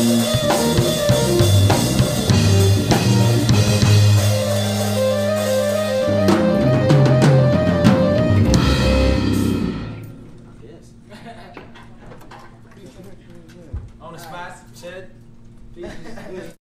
On the spot, shed.